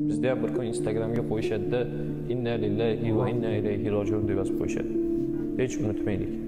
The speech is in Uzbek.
bizda ham bir kun instagramga qo'yishadida inna lillahi va inna ilayhi rojiun deb yozib qo'yishadi hech unutmaylik